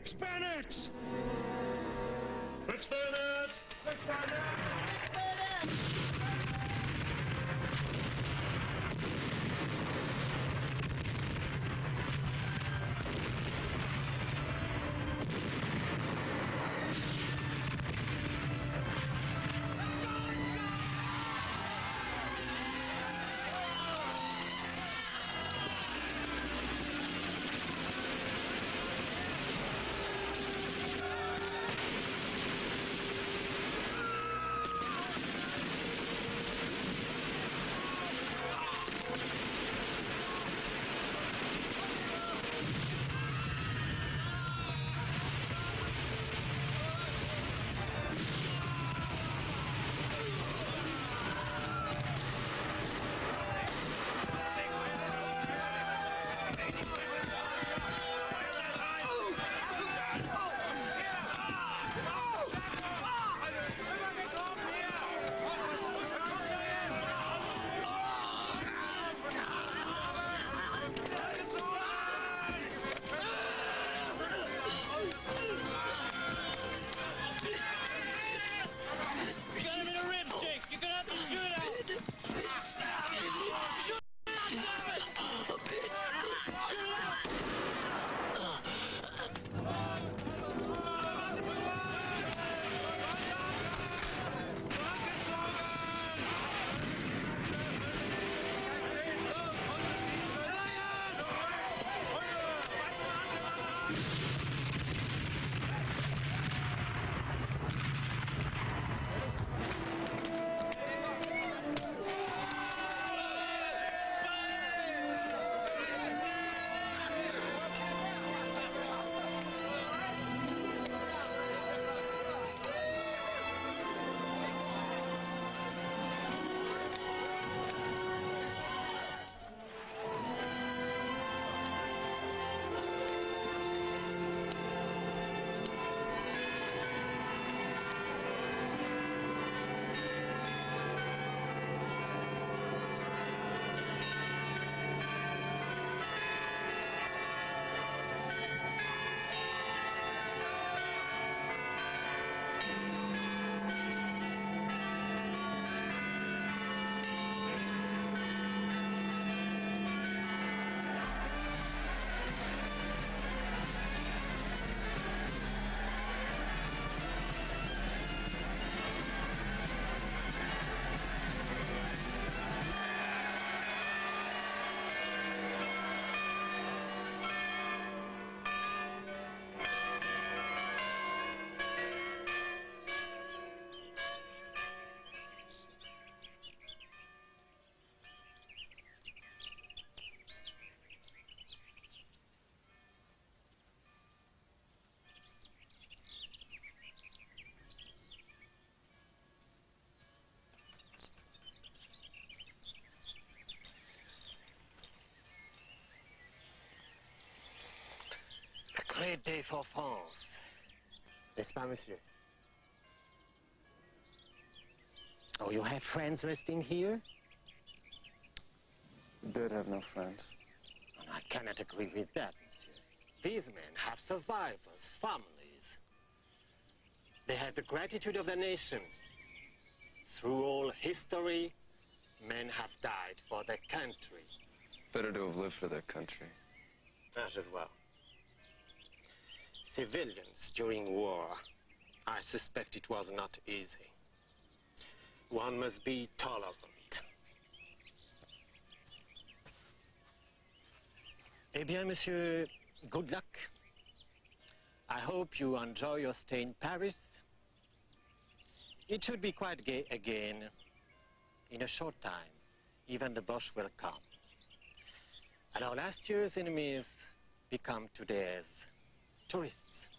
Fix bayonets! Fix bayonets! A great day for France. N'est-ce pas, monsieur? Oh, you have friends resting here? Did have no friends. Oh, I cannot agree with that, monsieur. These men have survivors, families. They have the gratitude of the nation. Through all history, men have died for their country. Better to have lived for their country. Je vois. Civilians during war, I suspect it was not easy. One must be tolerant. Eh bien, monsieur, good luck. I hope you enjoy your stay in Paris. It should be quite gay again. In a short time, even the Boche will come. And our last year's enemies become today's tourists.